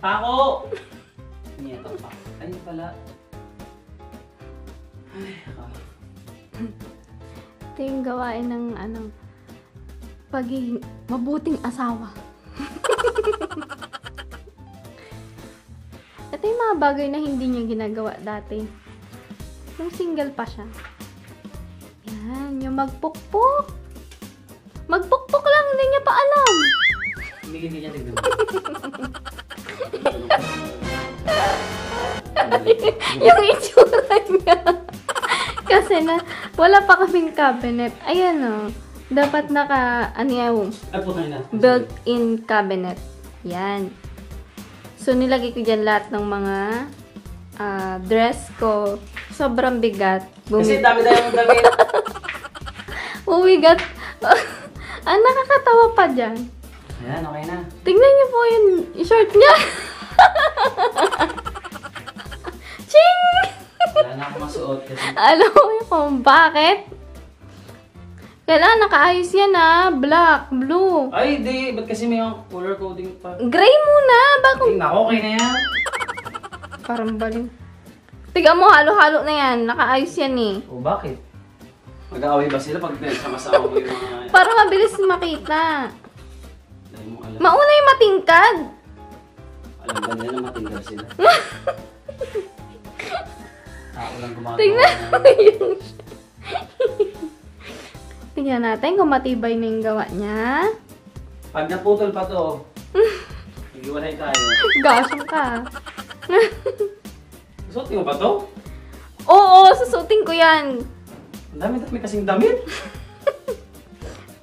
Pako! Nieto pa. Ay, pala. Ay, ako. Ito yung gawain ng ano, pagiging mabuting asawa. Ito yung mga bagay na hindi niya ginagawa dati. Nung single pa siya. Yan, yung magpukpok. Magpukpok lang, hindi niya pa alam. Hindi ganyan tignan. yung itsura niya. Kasi na, wala pa kaming cabinet. Ayan o. Dapat naka, ano yan, na. built-in cabinet. Yan. So, nilagay ko dyan lahat ng mga ah, dress ko. Sobrang bigat. Kasi Bumi- dami-dami mong damit. Bumigat. Ang nakakatawa pa dyan. Ayan, okay na. Tingnan niyo po yung short niya. Ching! Wala na akong masuot kasi Alam mo kung bakit? Kailangan nakaayos yan ah. Black, blue. Ay, di. Ba't kasi may color coding pa? Gray muna. Bago Ay, nako, okay na yan. Parang baling. Tiga mo, halo-halo na yan. Nakaayos yan eh. O, bakit? Mag-aaway ba sila pag sama-sama mo yung mga... Para mabilis makita. Mauna yung matingkad. alam ba nila na matinggal sila? Tao lang gumagawa. Tingnan ng- mo yung... Tingnan natin kung matibay na yung gawa niya. Pag naputol pa to, iiwalay tayo. Gasong ka. Suot mo pa to? Oo, susutin ko yan. Ang dami-dami kasing damit.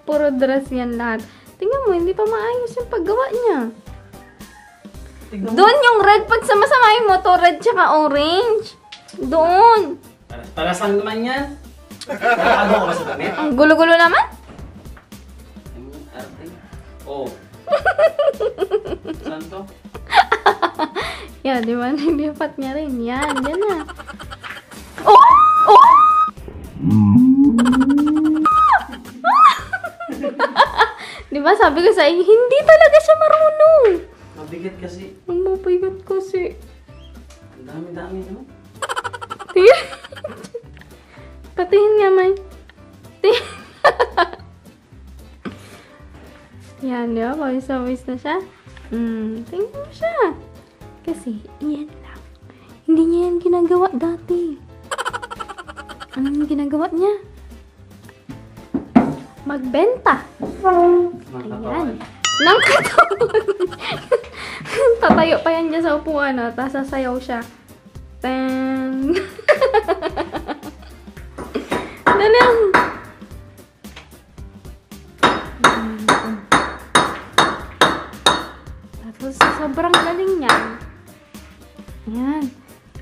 Puro dress yan lahat. Tingnan mo, hindi pa maayos yung paggawa niya. Doon yung red, pag samasamahin mo to, red tsaka orange. Doon. Para, para saan naman yan? Nakakagawa ko ba sa damit? Ang gulo-gulo naman. Oh. Saan to? Yan, di ba? Nilipat niya rin. Yan, yan na. Di ba sabi ko sa hindi talaga siya marunong. Mabigat kasi. Ang mabigat kasi. Ang dami-dami, no? Tingnan. Patingin nga, May. Tingnan. Yan, di ba? Pawis-pawis na siya. Hmm, tingnan mo siya. Kasi, iyan lang. Hindi niya yan ginagawa dati. Ano yung ginagawa niya? Magbenta. Ayan. Nang katawan. Tatayo pa yan dyan sa upuan, no? Tapos sasayaw siya. Ten. Dali lang. Tapos sobrang galing niya. Ayan.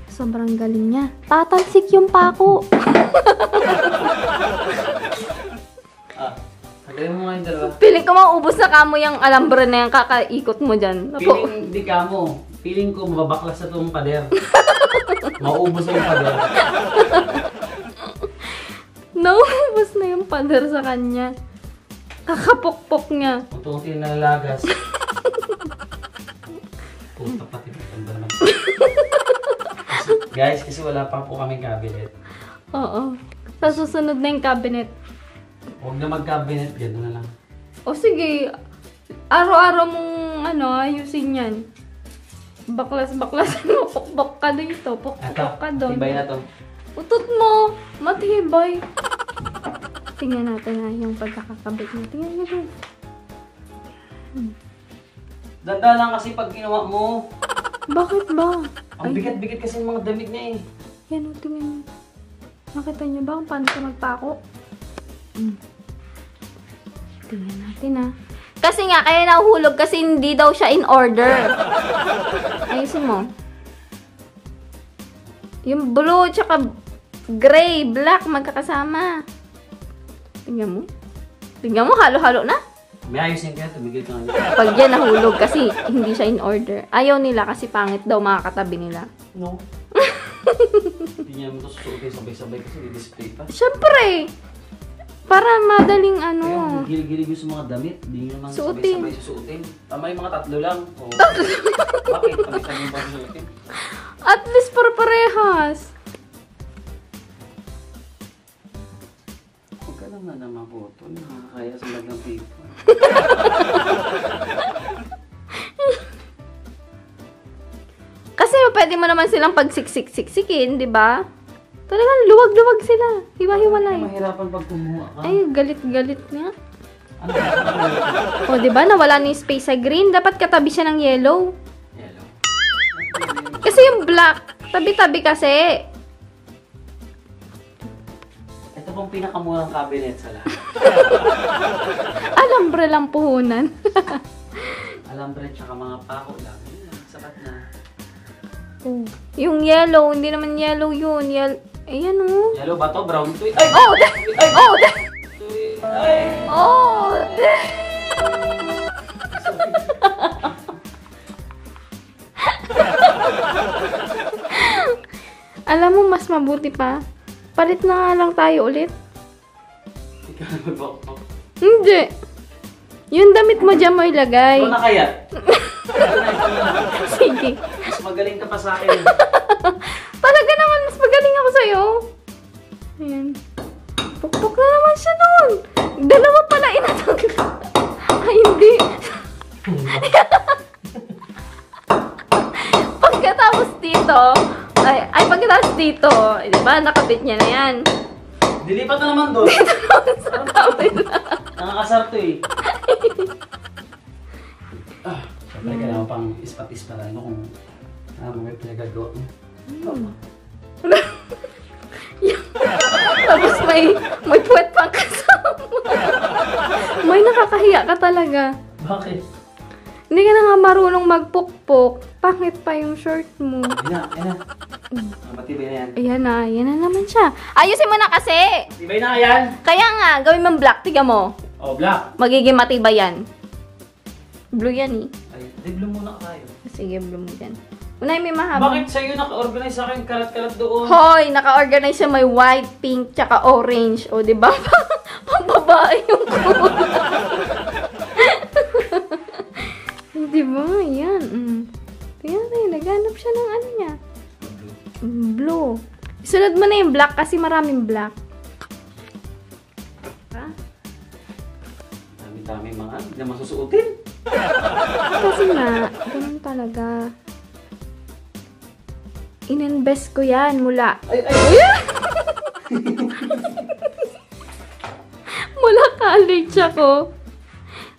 Sobrang galing niya. Tatalsik yung pako. Sabihin mo nga yung dalawa. Piling ko maubos na kamo yung alambre na yan kakaikot mo dyan. Feeling di ka mo. Feeling ko mababaklas na itong pader. Maubos na yung pader. Naubos na yung pader sa kanya. Kakapokpok niya. Unti-unti na nalagas. Puta pati maganda naman. Guys, kasi wala pa po kaming cabinet. Oo. Sa susunod na yung cabinet. Huwag na mag-cabinet, gano'n na lang. O sige, araw-araw mong ano, ayusin yan. Baklas-baklas mo, pukpok ka dito, Ito, pukpok ka doon. tibay na to. Utot mo, matibay. Tingnan natin nga yung pagkakakabit niya. Tingnan niyo doon. Danda lang kasi pag ginawa mo. Bakit ba? Ang bigat-bigat kasi mga damit niya eh. Yan o, tingnan. Nakita niyo ba kung paano siya magpako? Mm. Tingnan natin ah. Kasi nga, kaya nahuhulog kasi hindi daw siya in order. Ayusin mo. Yung blue tsaka gray, black, magkakasama. Tingnan mo. Tingnan mo, halo-halo na. May ayusin kaya, tumigil ka nga. Pag yan nahulog kasi hindi siya in order. Ayaw nila kasi pangit daw mga katabi nila. No. Hindi niya mo ito susuotin sabay-sabay kasi di-display pa. Siyempre! Para madaling ano. kung gili-gili gusto mga damit, di nyo naman Suotin. sabay-sabay susuotin. Tama yung mga tatlo lang. O, bakit? Pa susuotin. At least para parehas. Huwag ka lang na naman po ito. Nakakaya sa lag ng paper. Kasi pwede mo naman silang pagsiksik-siksikin, di ba? Talagang luwag-luwag sila. Hiwa-hiwalay. Mahirapan pag kumuha ka. Ay, galit-galit ba? O, di ba? Nawala na yung space sa green. Dapat katabi siya ng yellow. Yellow. Kasi yung black, tabi-tabi kasi. Ito pong pinakamurang cabinet sa lahat. Alambre lang puhunan. Alambre tsaka mga pako lang. Sapat na. yung yellow, hindi naman yellow yun. Yel Ayan o. Yellow ba to? Brown to? Ay! Oh! da- Oh! Ay! Oh! Alam mo, mas mabuti pa. Palit na nga lang tayo ulit. Ikaw na magbakbak. Hindi. Yung damit mo dyan mo ilagay. Ikaw na kaya? Sige. Mas magaling ka pa sa akin. Naman, ako sa'yo. Ayan. Pukpok na naman siya noon. Dalawa pala inatag. Ay, hindi. pagkatapos dito, ay, ay pagkatapos dito, eh, di ba, nakabit niya na yan. Dilipat na naman doon. Sa kabila. Nakakasar to eh. ah, syempre kailangan pang ispat-ispat ano kung ano may pinagagawa mo. Tapos may, may puwet pang kasama. may nakakahiya ka talaga. Bakit? Hindi ka na nga marunong magpukpok. Pangit pa yung shirt mo. Ayun na, ayun na. Ah, matibay na yan. Ayan na, ayan na naman siya. Ayusin mo na kasi! Matibay na yan! Kaya nga, gawin mong black. Tiga mo. Oh, black. Magiging matibay yan. Blue yan eh. Ay, di blue muna tayo. Sige, blue mo dyan. Unay may mahaba. Bakit sa'yo naka-organize sa akin kalat-kalat doon? Hoy, naka-organize siya may white, pink, tsaka orange. O, di ba? Pambabae yung kulay. di ba? Yan. Mm. Tingnan tayo, naghanap siya ng ano niya. Blue. Sunod mo na yung black kasi maraming black. Ha? Dami-dami mga na masusuotin. Kasi nga, ganun talaga. Ininvest ko yan mula Ay, ay, Mula college ako.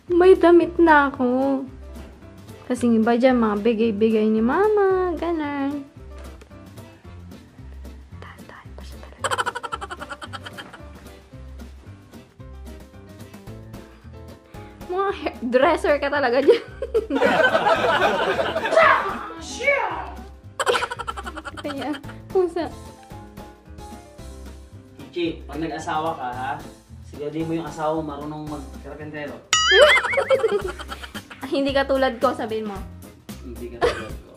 May damit na ako. Kasi iba dyan, mga bigay-bigay ni mama, ganun. Tahan-tahan pa siya talaga. Mga dresser ka talaga dyan. Kaya, pusa. Ichi, pag nag-asawa ka ha, siguraduhin mo yung asawa mo marunong mag-karpentero. Hindi ka tulad ko, sabihin mo. Hindi ka tulad ko.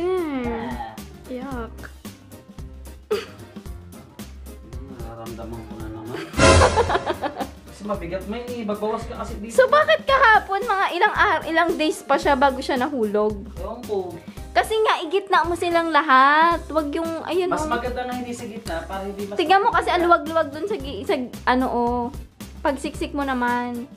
Eh, Ah, yuck. Nararamdaman ko na naman. Kasi mabigat may magbawas ka kasi dito. So bakit kahapon mga ilang ar ilang days pa siya bago siya nahulog? Ewan ko. Kasi nga igitna mo silang lahat. Wag yung ayun Mas oh. maganda na hindi sa gitna para hindi mas... Tingnan mo kasi ang luwag-luwag dun sa, gi- sa ano oh. Pagsiksik mo naman.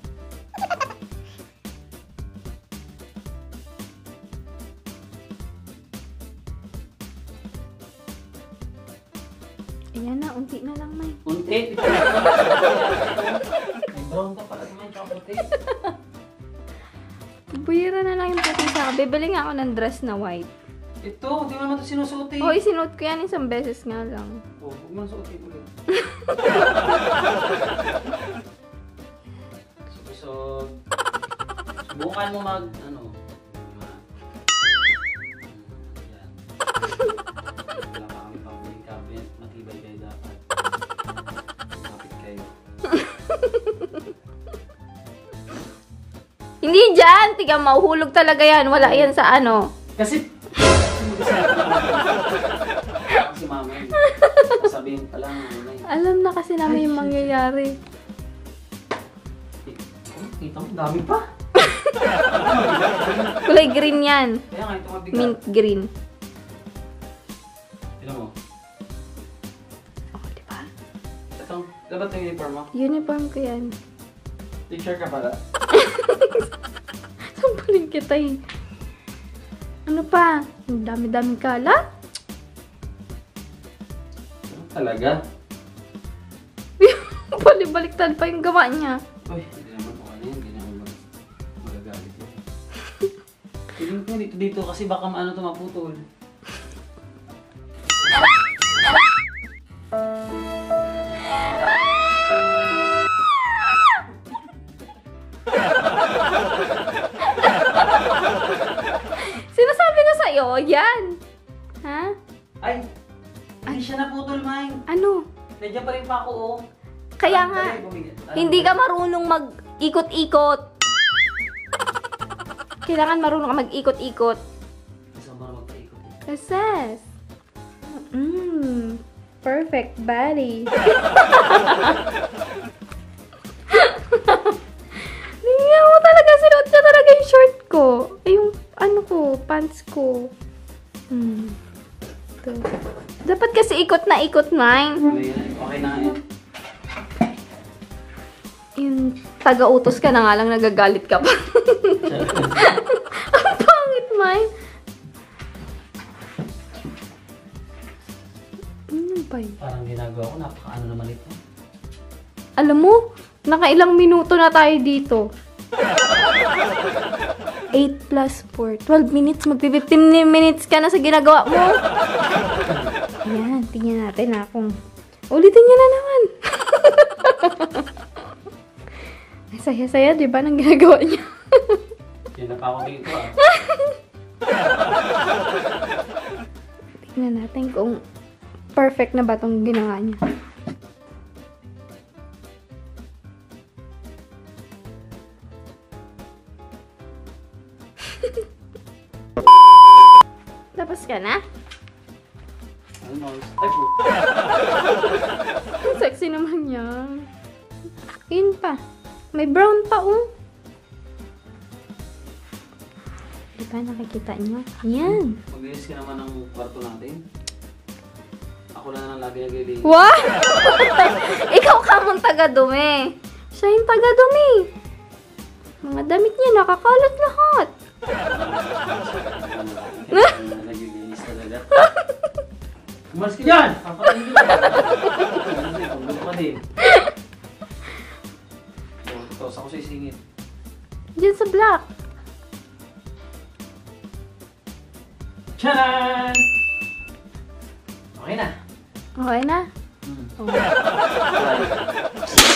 Ayan na, unti na lang, May. Unti. Brown ka pala naman, tsaka puti. Buyira na lang yung puti sa akin. Bibili nga ako ng dress na white. Ito, di mo naman ito sinusuot eh. Oh, isinuot ko yan isang beses nga lang. Oh, huwag mo nang suotin ulit. so, subukan mo mag, ano, Hindi dyan! Tiga, mauhulog talaga yan. Wala yan sa ano. Kasi. Kasi mama yun. Sabihin pa lang. Ano Alam na kasi namin yung mangyayari. Kita mo, dami pa. Kulay green yan. Kaya nga, ito mabigat. Mint green. Tignan mo. Oh, di ba? Itong, dapat yung uniform mo? Uniform ko yan. Teacher ka pala. Sampalin kita eh. Ano pa? Ang dami-daming kalat. Talaga? Balik-baliktad pa yung gawa niya. Uy, hindi naman ano yan. Hindi naman mag magagalit. Tignan ko dito dito kasi baka ano to maputol. Sa'yo, yan. Ha? Ay! Hindi siya naputol, Mine. Ano? Nandiyan pa rin pa ako, oh. Kaya nga, hindi ka marunong mag-ikot-ikot. Kailangan marunong ka mag-ikot-ikot. Assess. Mmm. Perfect body. ko, pants ko. Hmm. Ito. Dapat kasi ikot na ikot, mine. Okay na yan. Yung taga-utos ka na nga lang nagagalit ka pa. Ang pangit, mine. Ano ba yun? Parang ginagawa ko, napaka-ano naman ito. Alam mo, nakailang minuto na tayo dito. 8 plus 4. 12 minutes. Magpi-15 minutes ka na sa ginagawa mo. Ayan, tingnan natin ha kung... Ulitin niya na naman. Ay, Saya-saya, di ba, nang ginagawa niya? Yan na pa ako dito, ah. tingnan natin kung perfect na ba tong ginawa niya. Nakikita niyo? Yan. Maglinis ka naman ng kwarto natin. Ako na lang lagi naglilinis. What? Ikaw ka mong taga-dumi. Siya yung taga-dumi. Mga damit niya, nakakalat lahat. Naglilinis talaga. Umalis ka dyan! Papatayin ka! Pagod ka din. Tos ako sa isingit. Diyan sa black. Tcharan! Okay na. Okay na? Hmm. Try.